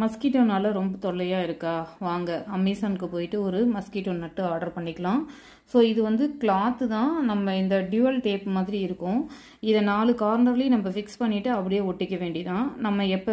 மஸ்கிட்டோனால ரொம்ப தொல்லையாக இருக்கா? வாங்க அமேசானுக்கு போயிட்டு ஒரு மஸ்கிட்டோ நட்டு ஆர்டர் பண்ணிக்கலாம். ஸோ இது வந்து கிளாத்து தான். நம்ம இந்த டியூவல் டேப் மாதிரி இருக்கும். இதை நாலு கார்னர்லேயும் நம்ம ஃபிக்ஸ் பண்ணிவிட்டு அப்படியே ஒட்டிக்க வேண்டிதான் நம்ம எப்போ